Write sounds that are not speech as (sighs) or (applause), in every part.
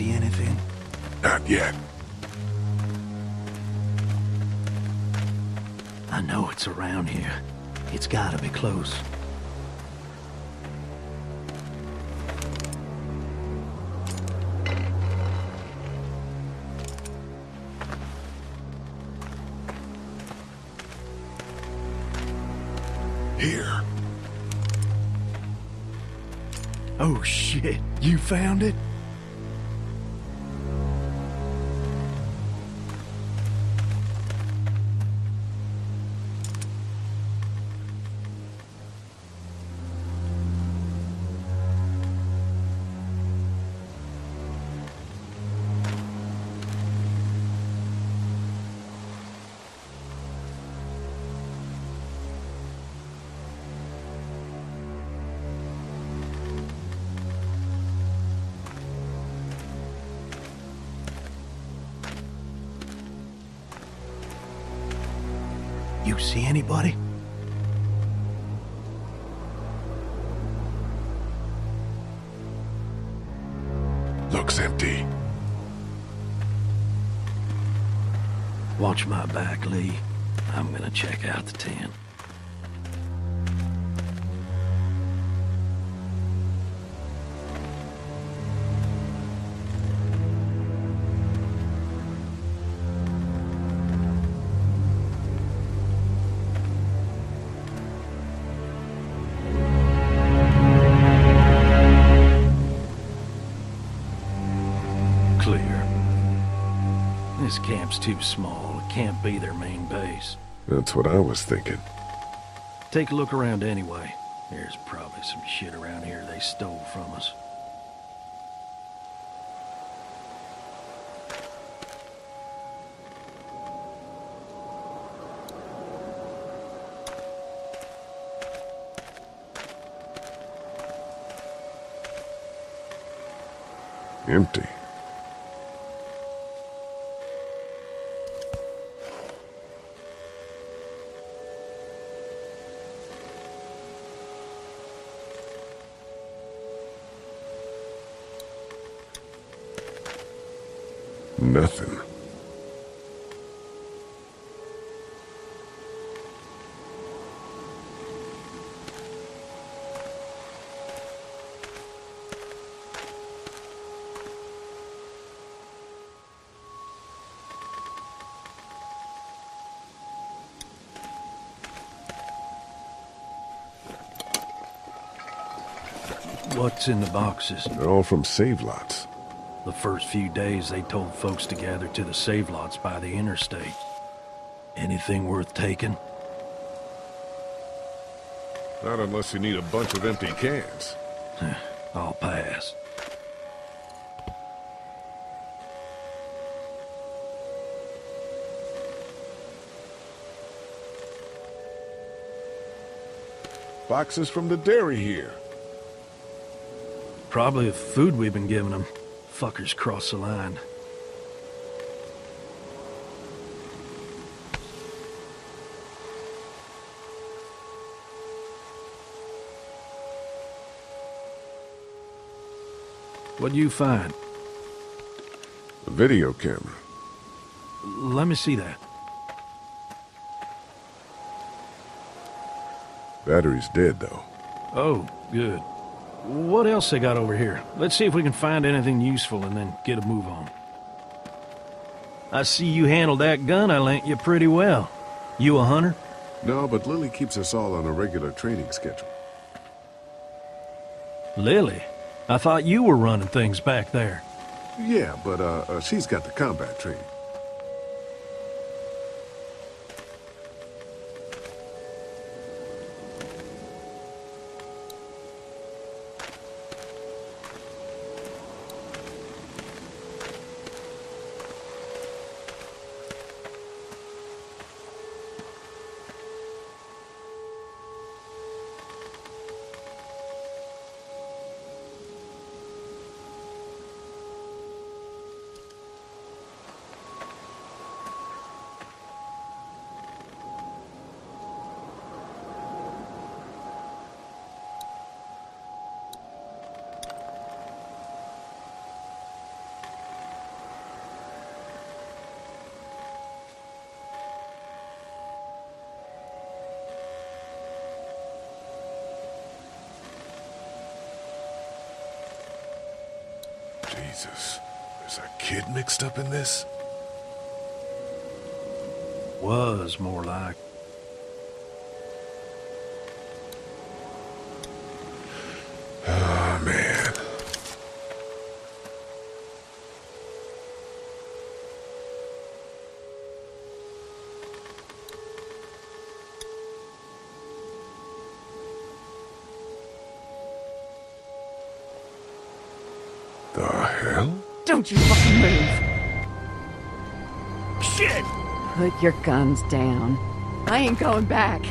see anything? Not yet. I know it's around here. It's gotta be close. Here. Oh shit, you found it? Anybody? Looks empty. Watch my back, Lee. I'm gonna check out the tent. Too small. It can't be their main base. That's what I was thinking. Take a look around anyway. There's probably some shit around here they stole from us. Empty. What's in the boxes? They're all from save lots. The first few days they told folks to gather to the save lots by the interstate. Anything worth taking? Not unless you need a bunch of empty cans. (sighs) I'll pass. Boxes from the dairy here. Probably the food we've been giving them. Fuckers cross the line. What'd you find? A video camera. Let me see that. Battery's dead, though. Oh, good. What else they got over here? Let's see if we can find anything useful and then get a move on. I see you handled that gun I lent you pretty well. You a hunter? No, but Lilly keeps us all on a regular training schedule. Lilly? I thought you were running things back there. Yeah, but uh, uh she's got the combat training. Jesus. Is a kid mixed up in this? Was more like. Put your guns down. I ain't going back.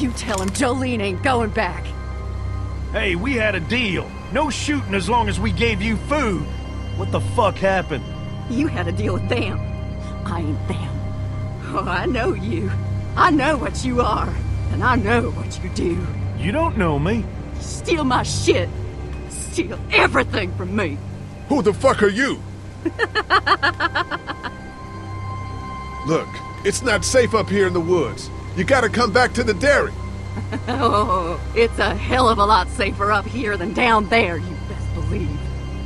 You tell him Jolene ain't going back. Hey, we had a deal. No shooting as long as we gave you food. What the fuck happened? You had a deal with them. I ain't them. Oh, I know you. I know what you are. And I know what you do. You don't know me. Steal my shit. Steal everything from me. Who the fuck are you? (laughs) Look, it's not safe up here in the woods. You gotta come back to the dairy. (laughs) Oh, it's a hell of a lot safer up here than down there, you best believe.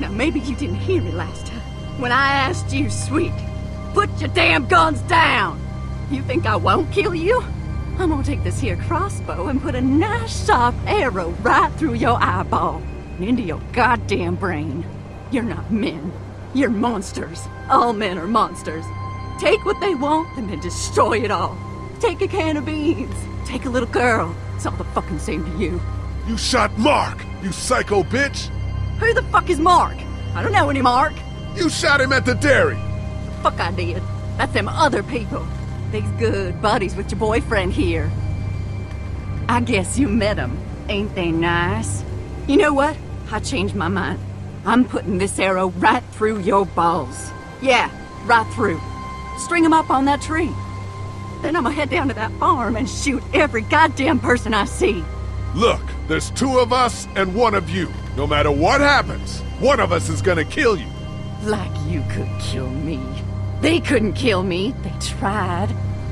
Now, maybe you didn't hear me last time. When I asked you, sweet, put your damn guns down! You think I won't kill you? I'm gonna take this here crossbow and put a nice sharp arrow right through your eyeball and into your goddamn brain. You're not men. You're monsters. All men are monsters. Take what they want and then destroy it all. Take a can of beans. Take a little girl. It's all the fucking same to you. You shot Mark, you psycho bitch! Who the fuck is Mark? I don't know any Mark. You shot him at the dairy! The fuck I did. That's them other people. These good buddies with your boyfriend here. I guess you met 'em. Ain't they nice? You know what? I changed my mind. I'm putting this arrow right through your balls. Yeah, right through. String 'em up on that tree. Then I'm gonna head down to that farm and shoot every goddamn person I see. Look, there's two of us and one of you. No matter what happens, one of us is gonna kill you. Like you could kill me. They couldn't kill me. They tried.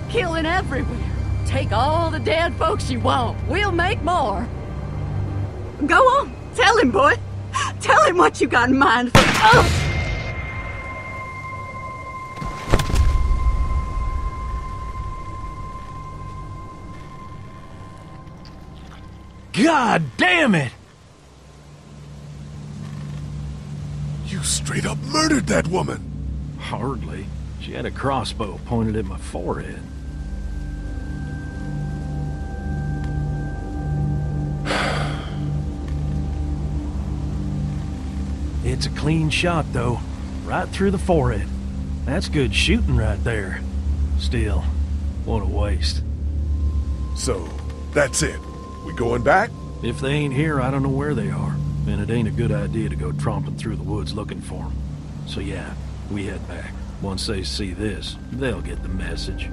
Killing everywhere. Take all the dead folks you want. We'll make more. Go on. Tell him, boy. Tell him what you got in mind for. Oh! God damn it! You straight up murdered that woman! Hardly. She had a crossbow pointed at my forehead. (sighs) It's a clean shot, though. Right through the forehead. That's good shooting right there. Still, what a waste. So, that's it. We going back? If they ain't here, I don't know where they are. And it ain't a good idea to go tromping through the woods looking for them. So yeah, we head back. Once they see this, they'll get the message.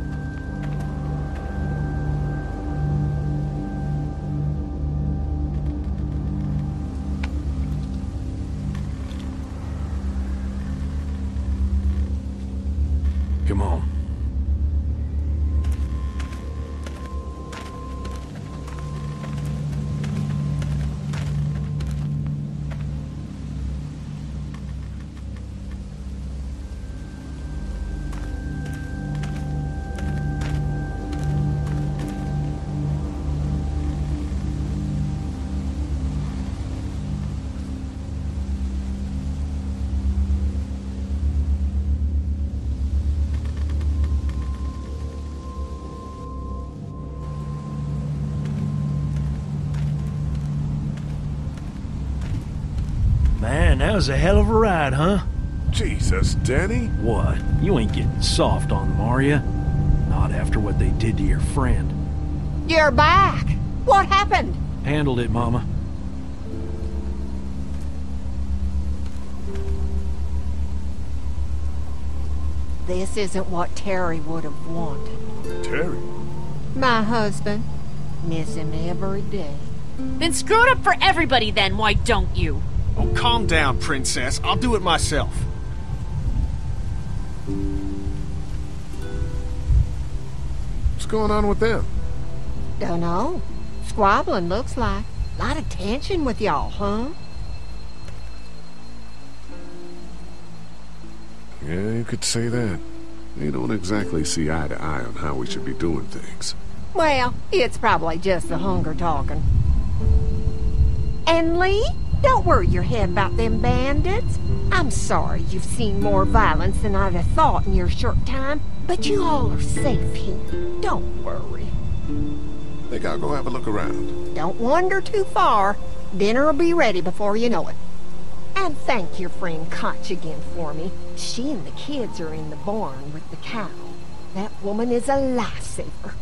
Was a hell of a ride, huh? Jesus, Danny. What? You ain't getting soft on them, are ya? Not after what they did to your friend. You're back. What happened? Handled it, Mama. This isn't what Terry would have wanted. Terry. My husband. Miss him every day. Then screw it up for everybody then, why don't you? Oh, calm down, princess. I'll do it myself. What's going on with them? Dunno. Squabbling looks like. A lot of tension with y'all, huh? Yeah, you could say that. We don't exactly see eye to eye on how we should be doing things. Well, it's probably just the hunger talking. And Lee, don't worry your head about them bandits. I'm sorry you've seen more violence than I'd have thought in your short time, but you all are safe here. Don't worry. Think I'll go have a look around. Don't wander too far. Dinner'll be ready before you know it. And thank your friend Katjaa again for me. She and the kids are in the barn with the cow. That woman is a lifesaver.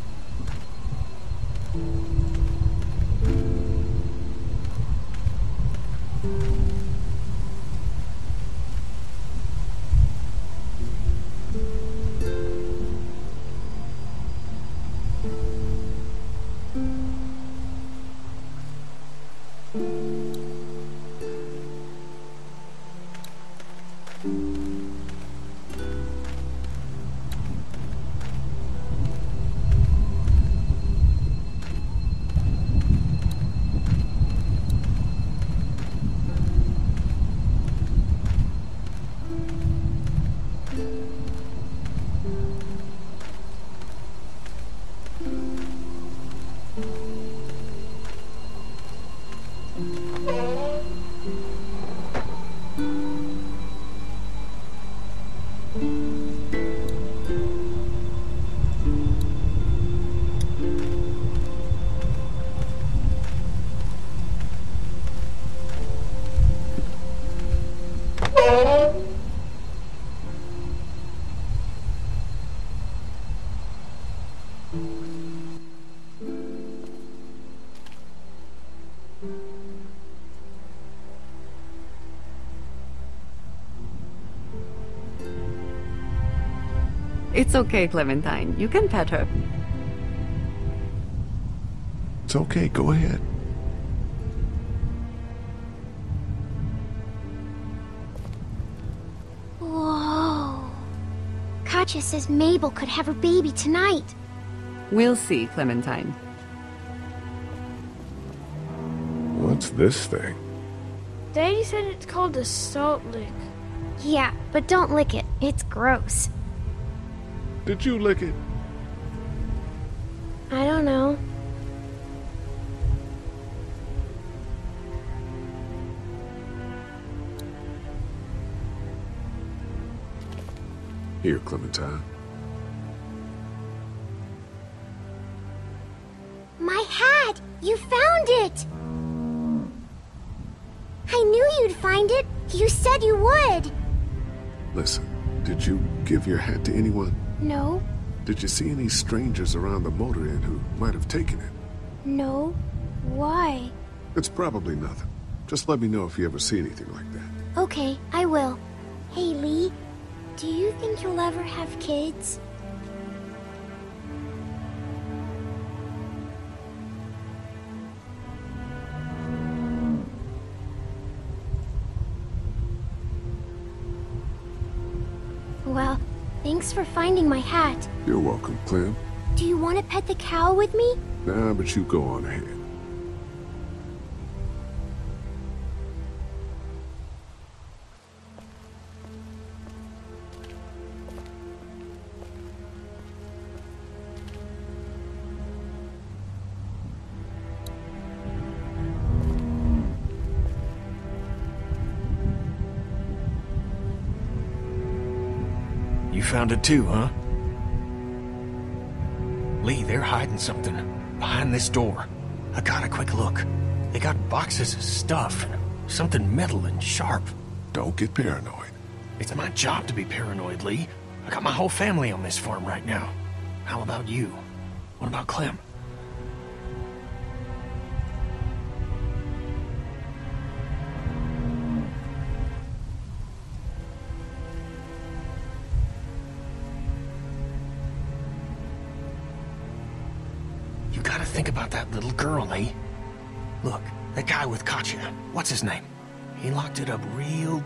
It's okay, Clementine. You can pet her. It's okay, go ahead. Whoa. Katjaa says Mabel could have her baby tonight. We'll see, Clementine. What's this thing? Daddy said it's called a salt lick. Yeah, but don't lick it. It's gross. Did you lick it? I don't know. Here, Clementine. My hat! You found it! I knew you'd find it. You said you would. Listen, did you give your hat to anyone? No, Did you see any strangers around the motor inn who might have taken it? no. Why? It's probably nothing. Just let me know if you ever see anything like that. Okay, I will. Hey, Lee. Do you think you'll ever have kids? Well, thanks for finding my hat. You're welcome, Clem. Do you want to pet the cow with me? Nah, but you go on ahead. Found it too, huh? Lee, they're hiding something behind this door. I got a quick look. They got boxes of stuff, something metal and sharp. Don't get paranoid. It's my job to be paranoid, Lee. I got my whole family on this farm right now. How about you? What about Clem?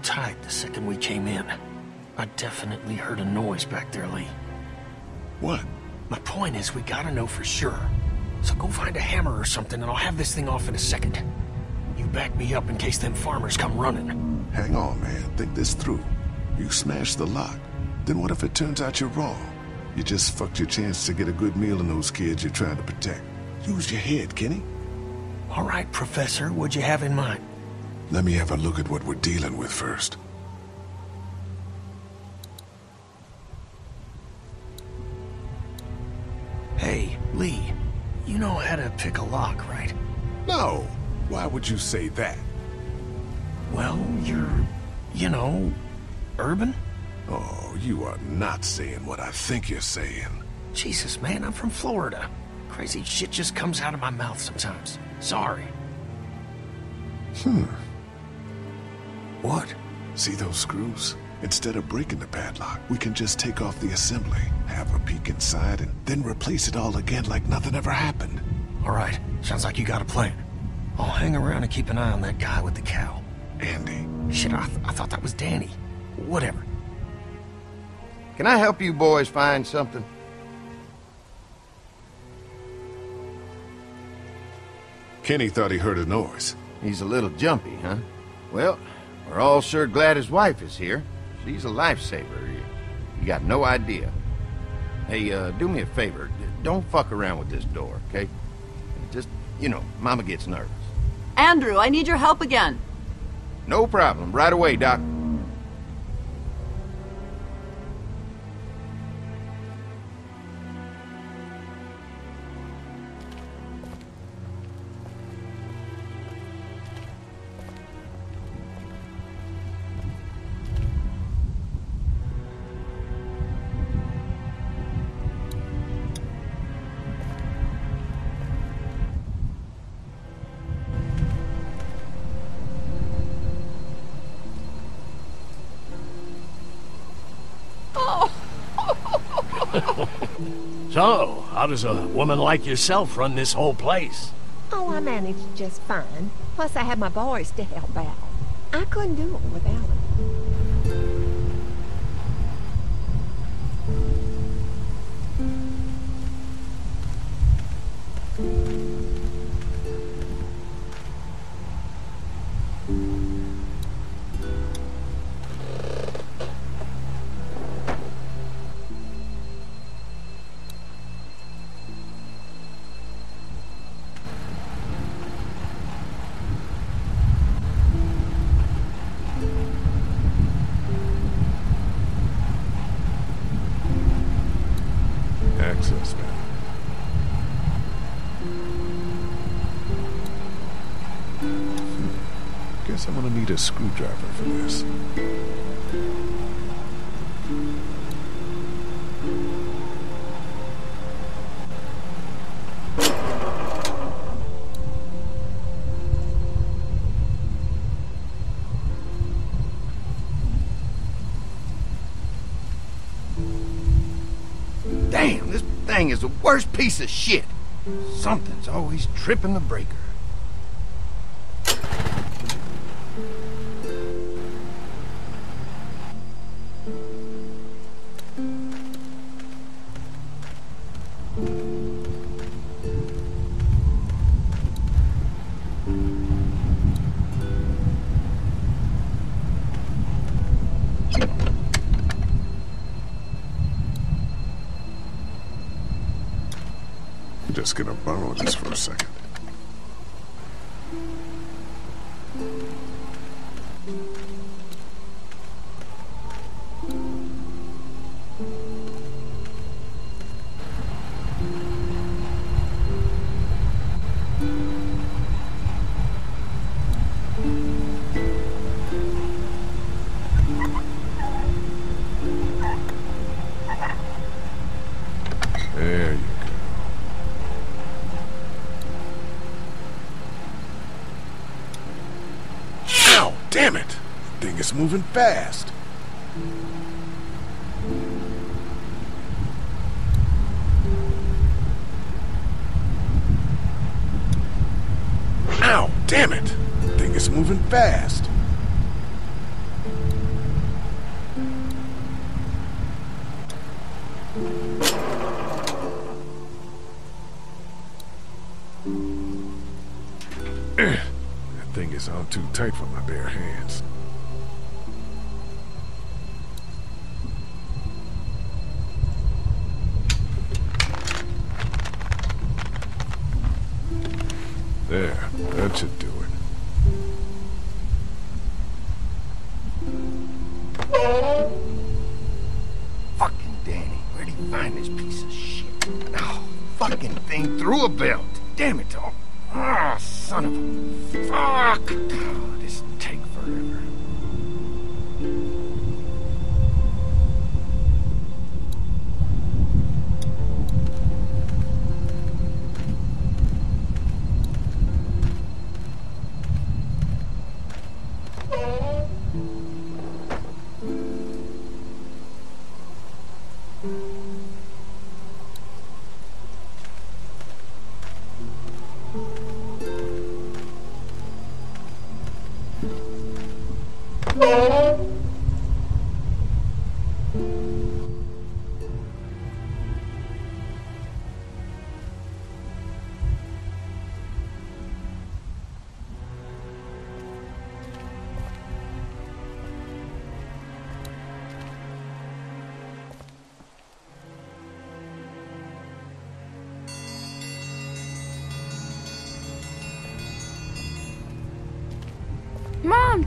Tight the second we came in. I definitely heard a noise back there, Lee. What? My point is, we gotta know for sure. So go find a hammer or something, and I'll have this thing off in a second. You back me up in case them farmers come running. Hang on, man. Think this through. You smash the lock. Then what if it turns out you're wrong? You just fucked your chance to get a good meal in those kids you're trying to protect. Use your head, Kenny. All right, Professor, what'd you have in mind? Let me have a look at what we're dealing with first. Hey, Lee, you know how to pick a lock, right? No. Why would you say that? Well, you're, you know, urban? Oh, you are not saying what I think you're saying. Jesus, man, I'm from Florida. Crazy shit just comes out of my mouth sometimes. Sorry. Hmm. What? See those screws? Instead of breaking the padlock, we can just take off the assembly, have a peek inside, and then replace it all again like nothing ever happened. All right, sounds like you got a plan. I'll hang around and keep an eye on that guy with the cow. Andy. Shit, I, th I thought that was Danny. Whatever. Can I help you boys find something? Kenny thought he heard a noise. He's a little jumpy, huh? Well, we're all sure glad his wife is here. She's a lifesaver. You, you got no idea. Hey, uh, do me a favor. Don't fuck around with this door, okay? Just, you know, Mama gets nervous. Andrew, I need your help again. No problem. Right away, Doc. So, how does a woman like yourself run this whole place? Oh, I managed just fine. Plus, I had my boys to help out. I couldn't do it without them. A screwdriver for this. Damn, this thing is the worst piece of shit. Something's always tripping the breaker. Just gonna borrow this for a second. Moving fast.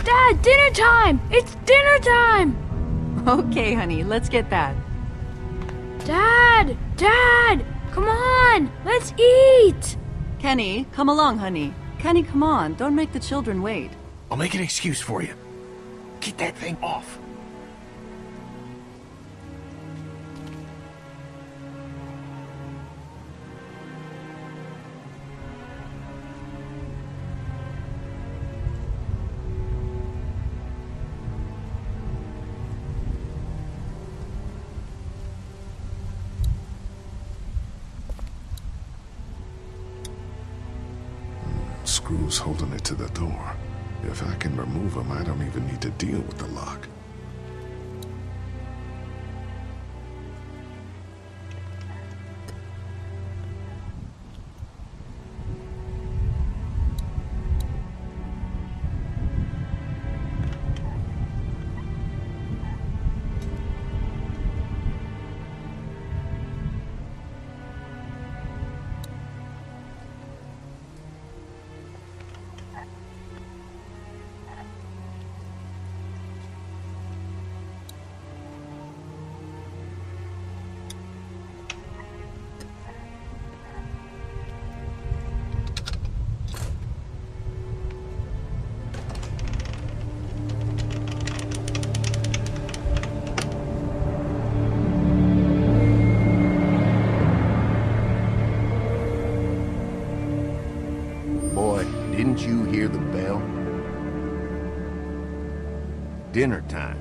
Dad, dinner time! It's dinner time! Okay, honey, let's get that. Dad! Dad! Come on! Let's eat! Kenny, come along, honey. Kenny, come on. Don't make the children wait. I'll make an excuse for you. Get that thing off. The door. If I can remove them, I don't even need to deal with the lock. Didn't you hear the bell? Dinner time.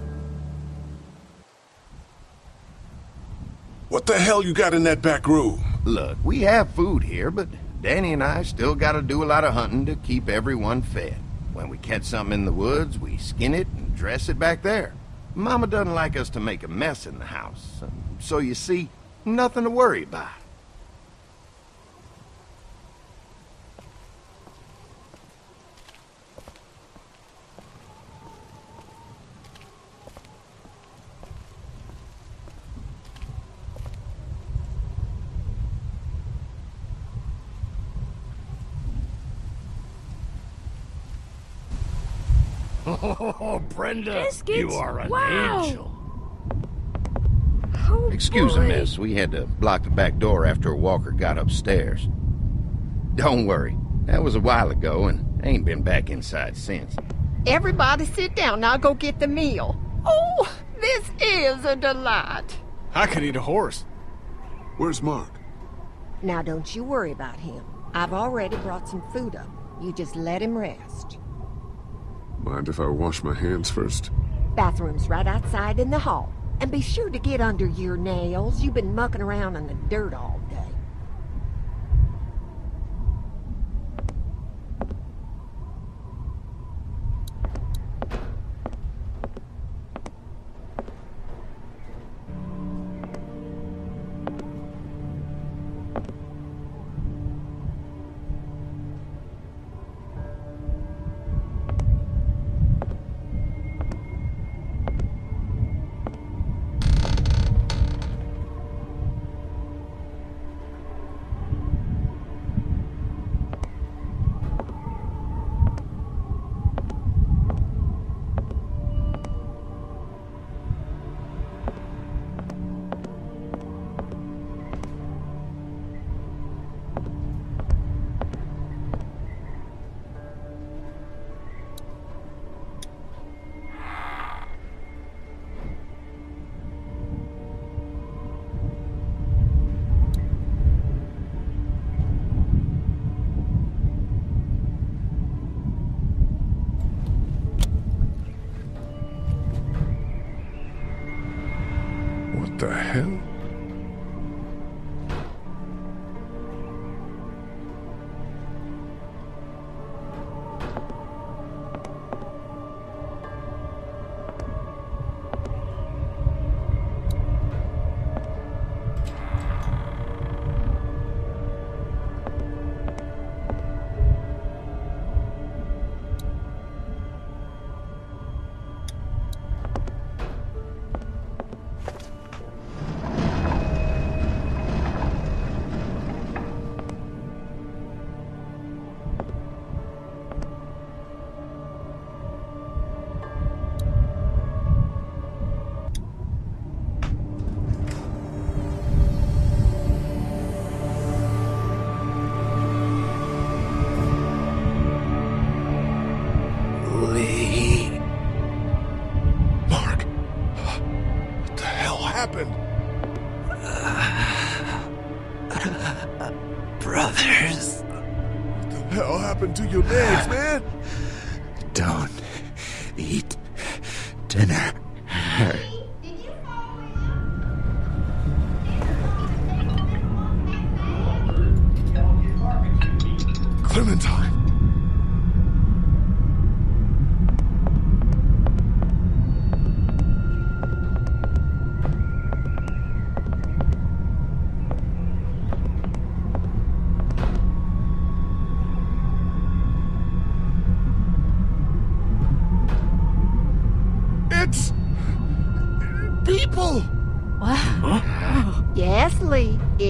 What the hell you got in that back room? Look, we have food here, but Danny and I still gotta do a lot of hunting to keep everyone fed. When we catch something in the woods, we skin it and dress it back there. Mama doesn't like us to make a mess in the house, so you see, nothing to worry about. Oh, Brenda, Biscuits? Uh, you are an Wow. angel. Oh, Excuse boy. me, miss. We had to block the back door after Walker got upstairs. Don't worry. That was a while ago and ain't been back inside since. Everybody sit down. Now go get the meal. Oh, this is a delight. I could eat a horse. Where's Mark? Now don't you worry about him. I've already brought some food up. You just let him rest. Mind if I wash my hands first? Bathroom's right outside in the hall. And be sure to get under your nails. You've been mucking around in the dirt all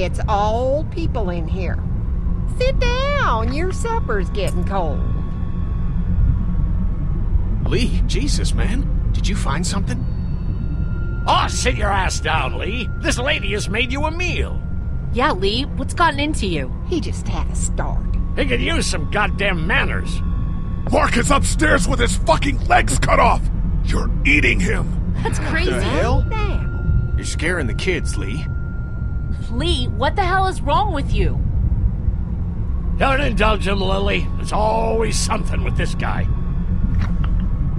It's all people in here. Sit down. Your supper's getting cold. Lee, Jesus, man. Did you find something? Oh, sit your ass down, Lee. This lady has made you a meal. Yeah, Lee, what's gotten into you? He just had a start. He could use some goddamn manners. Mark is upstairs with his fucking legs cut off. You're eating him. That's crazy. Now, now. You're scaring the kids, Lee. Lee, what the hell is wrong with you? Don't indulge him, Lilly. There's always something with this guy.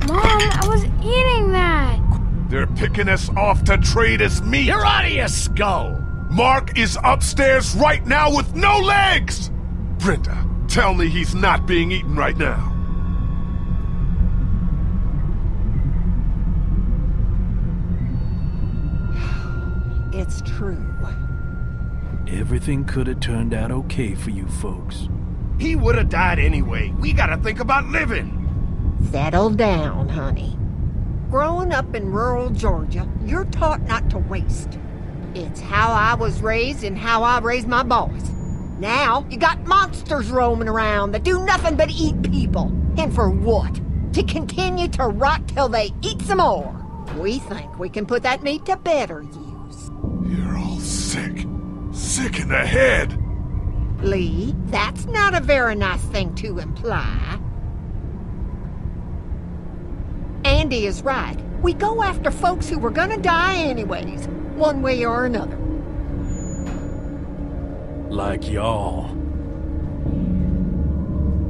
Mom, I was eating that. They're picking us off to trade as meat. You're out of your skull. Mark is upstairs right now with no legs! Brenda, tell me he's not being eaten right now. It's true. Everything could have turned out okay for you folks. He would have died anyway. We gotta think about living. Settle down, honey. Growing up in rural Georgia, you're taught not to waste. It's how I was raised and how I raised my boys. Now, you got monsters roaming around that do nothing but eat people. And for what? To continue to rot till they eat some more. We think we can put that meat to better use. You're sick. Sick in the head. Lee, that's not a very nice thing to imply. Andy is right. We go after folks who were gonna die anyways, one way or another. Like y'all.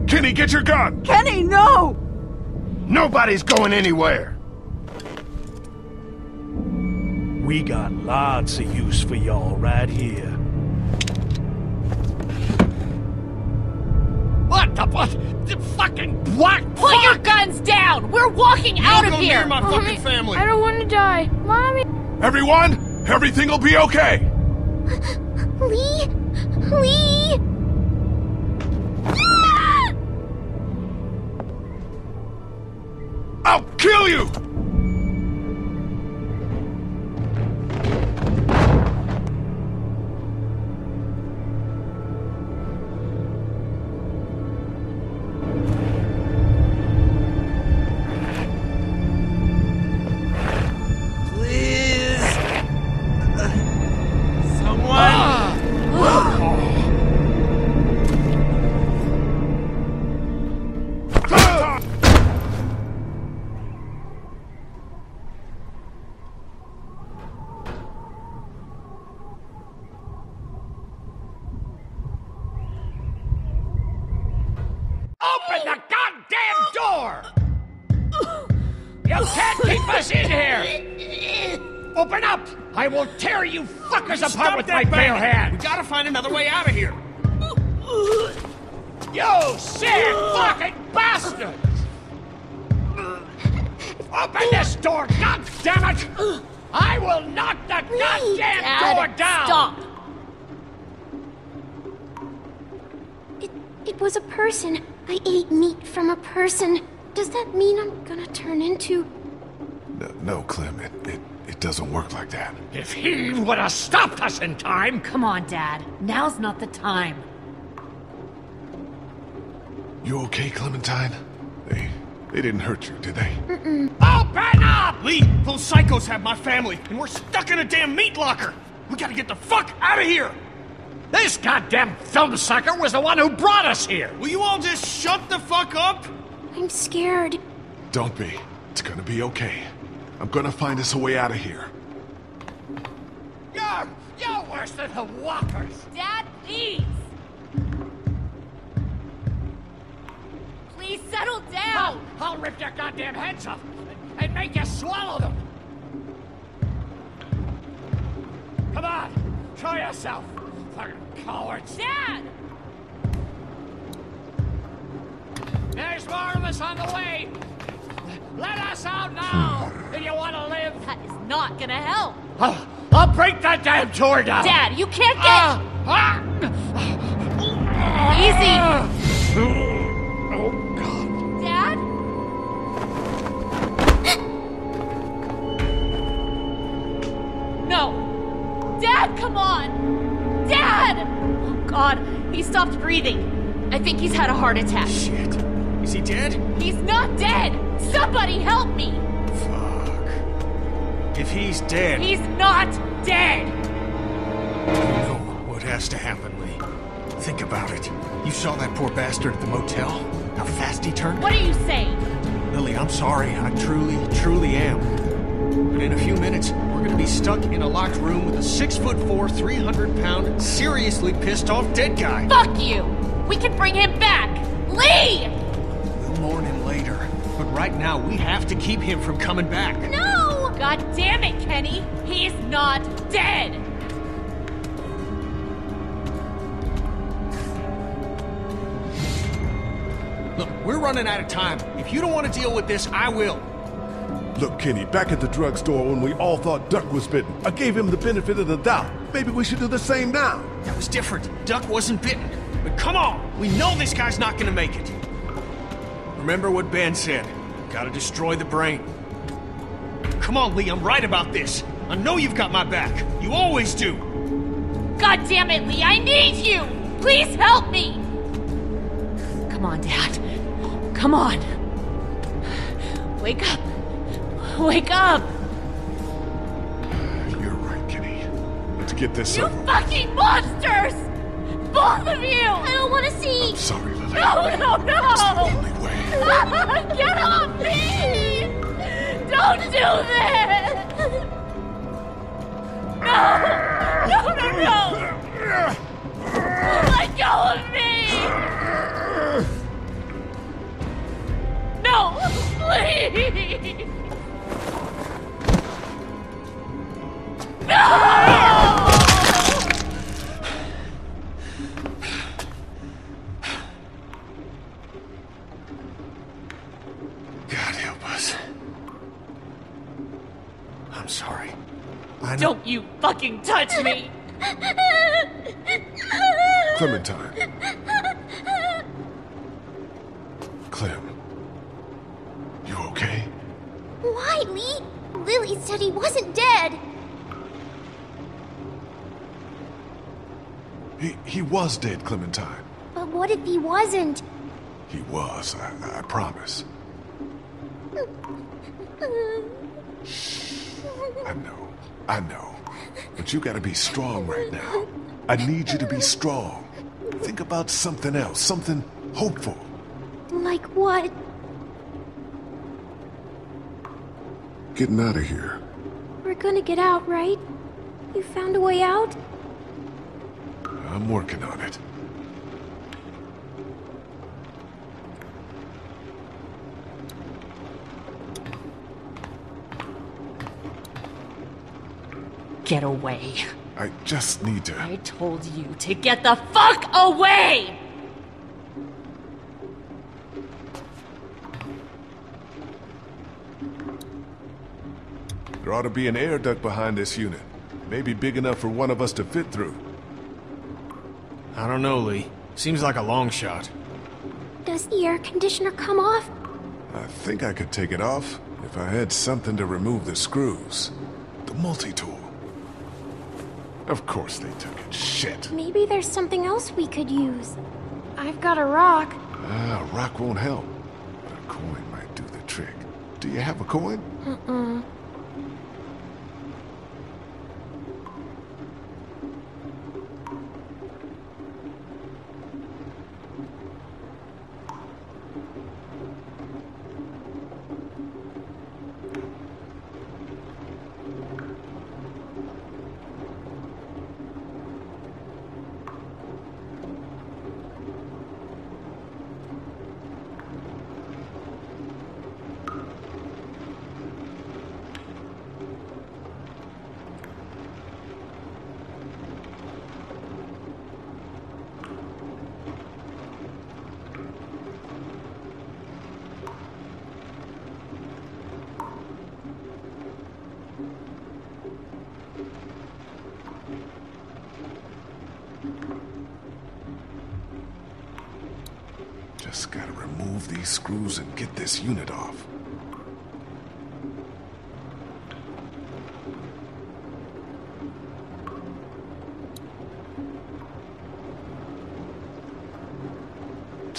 Kenny, get your gun! Kenny, no! Nobody's going anywhere. We got lots of use for y'all right here. What? Put your guns down! We're walking out of here! Near my Mommy, fucking family. I don't want to die. Mommy. Everyone, everything will be okay. Lee? Lee? I'll kill you! It, it was a person. I ate meat from a person. Does that mean I'm gonna turn into... No, no Clem, it, it, it doesn't work like that. If he would have stopped us in time, Come on, Dad. Now's not the time. You okay, Clementine? They, they didn't hurt you, did they? open up! Lee, those psychos have my family, and we're stuck in a damn meat locker. We gotta get the fuck out of here. This goddamn film sucker was the one who brought us here! Will you all just shut the fuck up? I'm scared. Don't be. It's gonna be okay. I'm gonna find us a way out of here. You, you were worse than the walkers. Dad, please! Please settle down! I'll, I'll rip their goddamn heads off and, and make you swallow them. Come on, show yourself, fucking cowards. Dad! There's more of us on the way. Let us out now if you want to live. That is not gonna help. I'll, I'll break that damn door down. Dad, you can't get... Ah, Easy! oh, God. Dad? No! Dad, come on! Dad! Oh, God, he stopped breathing. I think he's had a heart attack. Shit. Is he dead? He's not dead! Somebody help me! Fuck. If he's dead, He's not dead! you know what has to happen, Lee. Think about it. You saw that poor bastard at the motel? How fast he turned? What are you saying? Lilly, I'm sorry. I truly, truly am. But in a few minutes, we're gonna be stuck in a locked room with a six foot four, 300 pound, seriously pissed off dead guy. Fuck you! We can bring him back! Lee! We'll mourn him later. But right now, we have to keep him from coming back. No! God damn it, Kenny! He's not dead! Look, we're running out of time. If you don't want to deal with this, I will. Look, Kenny, back at the drugstore when we all thought Duck was bitten, I gave him the benefit of the doubt. Maybe we should do the same now. That was different. Duck wasn't bitten. But come on, we know this guy's not gonna make it. Remember what Ben said. Gotta destroy the brain. Come on, Lee, I'm right about this. I know you've got my back. You always do. God damn it, Lee, I need you! Please help me! Come on, Dad. Come on. Wake up. (laughs) Wake up! You're right, Kenny. Let's get this You over. fucking monsters! Both of you! I don't want to see. Sorry, Lilly. No, no, no! It's the only way. (laughs) Get off me! Don't do this! No! No, no, no! Let go of me! No! Please! No! God help us. I'm sorry. I know. Don't you fucking touch me! Clementine. Clem. You okay? Why, Lee? Lilly said he wasn't dead. He, was dead, Clementine. But what if he wasn't? He was, I, I promise. (laughs) I know, I know. But you gotta be strong right now. I need you to be strong. Think about something else, something hopeful. Like what? Getting out of here. We're gonna get out, right? You found a way out? I'm working on it. Get away. I just need to. I told you to get the fuck away! There ought to be an air duct behind this unit. Maybe big enough for one of us to fit through. I don't know, Lee. Seems like a long shot. Does the air conditioner come off? I think I could take it off if I had something to remove the screws. The multi-tool. Of course they took it. Shit. Maybe there's something else we could use. I've got a rock. Ah, a rock won't help. But a coin might do the trick. Do you have a coin? Uh-uh.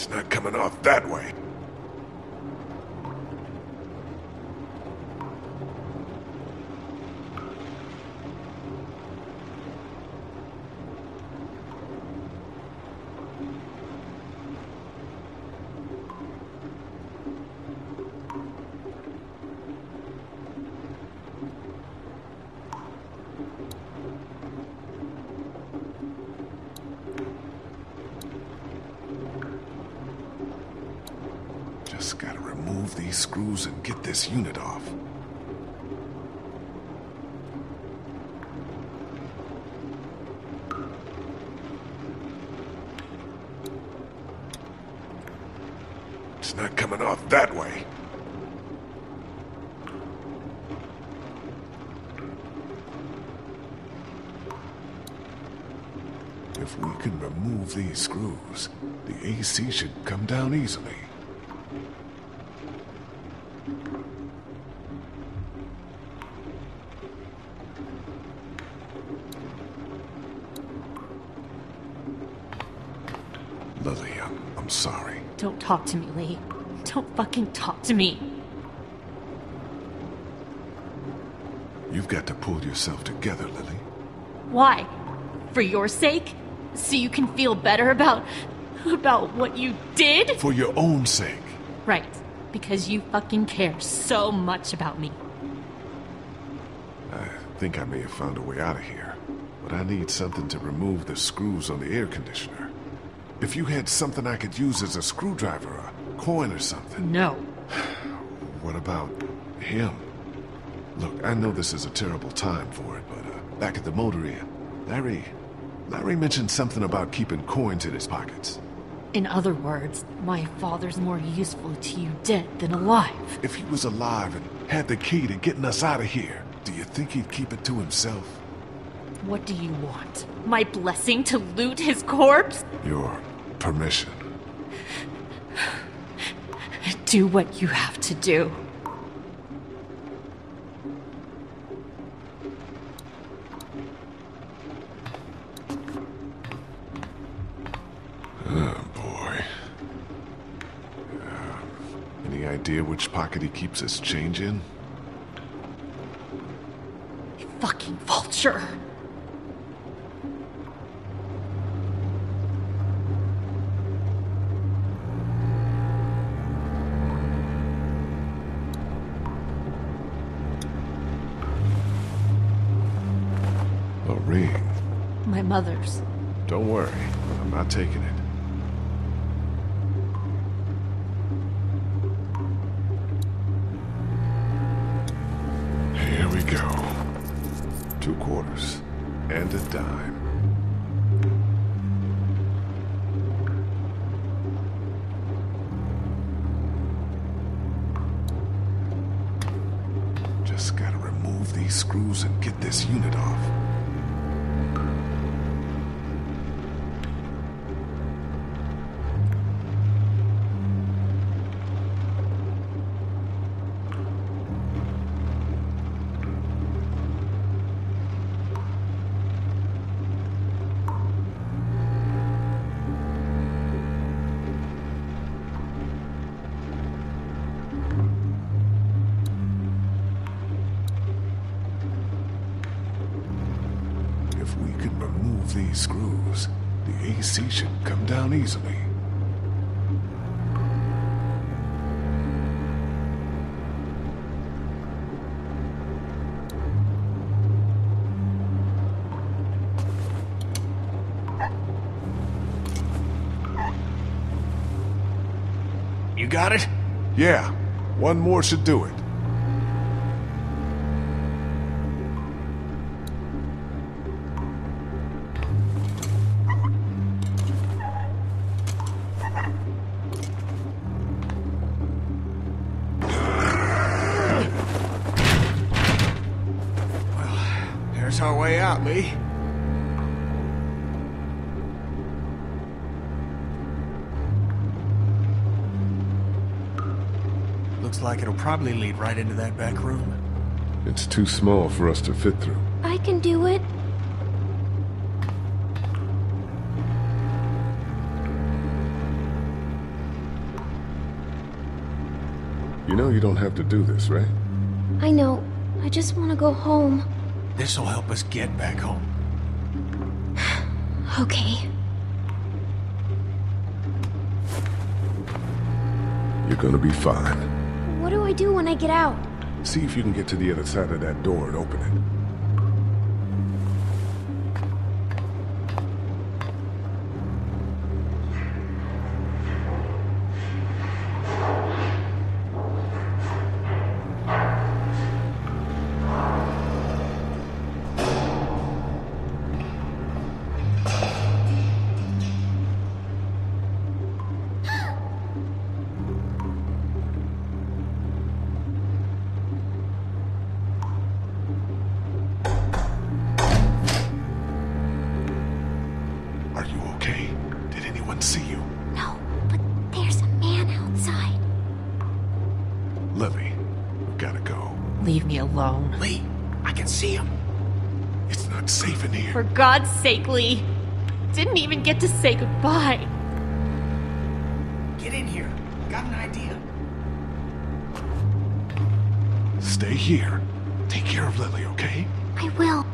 It's not coming off that way. And get this unit off. It's not coming off that way. If we can remove these screws, the AC should come down easily. Talk to me, Lee. Don't fucking talk to me. You've got to pull yourself together, Lilly. Why? For your sake? So you can feel better about. about what you did? For your own sake. Right. Because you fucking care so much about me. I think I may have found a way out of here. But I need something to remove the screws on the air conditioner. If you had something I could use as a screwdriver, a coin or something. No. (sighs) What about him? Look, I know this is a terrible time for it, but uh, back at the motor inn, Larry. Larry mentioned something about keeping coins in his pockets. In other words, my father's more useful to you dead than alive. If he was alive and had the key to getting us out of here, do you think he'd keep it to himself? What do you want? My blessing to loot his corpse? Your permission. Do what you have to do. Oh, boy. Uh, any idea which pocket he keeps his change in? Fucking vulture. Mother's. Don't worry, I'm not taking it. Got it? Yeah, one more should do it. It'll probably lead right into that back room. It's too small for us to fit through. I can do it. You know you don't have to do this, right? I know. I just want to go home. This'll help us get back home. (sighs) Okay. You're gonna be fine. Do when I get out? See if you can get to the other side of that door and open it. Did anyone see you? No, but there's a man outside. Lilly, we gotta go. Leave me alone. Lee, I can see him. It's not safe in here. For God's sake, Lee. Didn't even get to say goodbye. Get in here. Got an idea. Stay here. Take care of Lilly, okay? I will.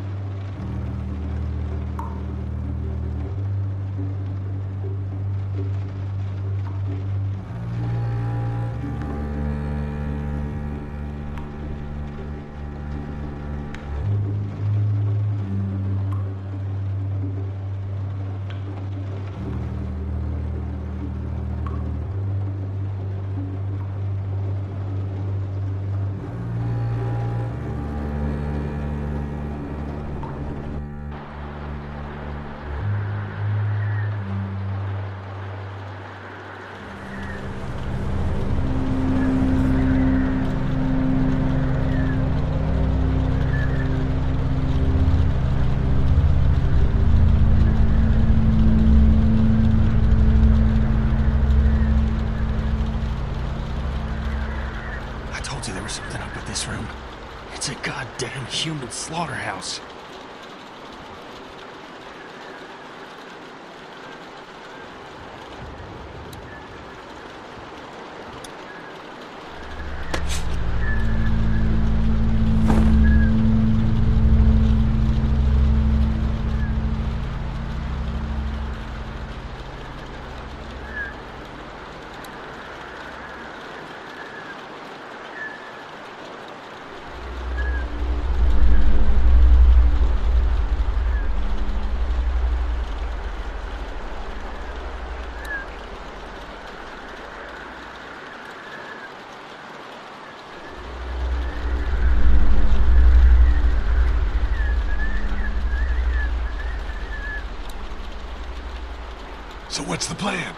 So what's the plan?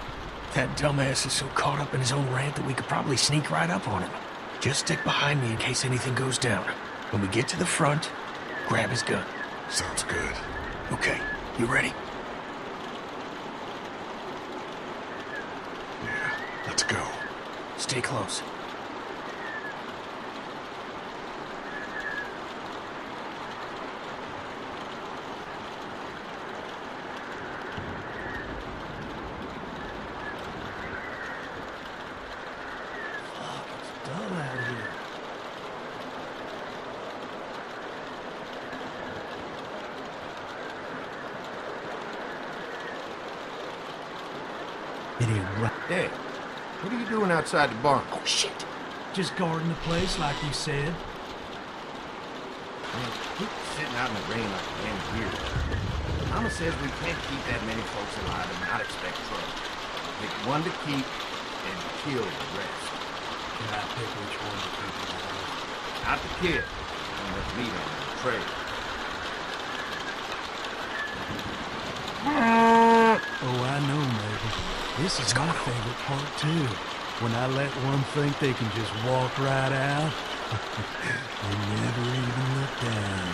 That dumbass is so caught up in his own rant that we could probably sneak right up on him. Just stick behind me in case anything goes down. When we get to the front, grab his gun. Sounds good. Okay, you ready? Yeah, let's go. Stay close. Fuck, it's dull out here. Idiot, right? Hey, what are you doing outside the barn? Oh, shit! Just guarding the place like you said. Man, quit sitting out in the rain like a damn deer. Mama says we can't keep that many folks alive and not expect trouble. Pick one to keep and kill the rest. Can I pick which one to keep alive? Not the kid. And there's meat on the trail. Oh, I know, Mabel. This is my favorite part, too. When I let one think they can just walk right out (laughs) and never even look down.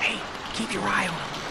Hey, keep your eye on him.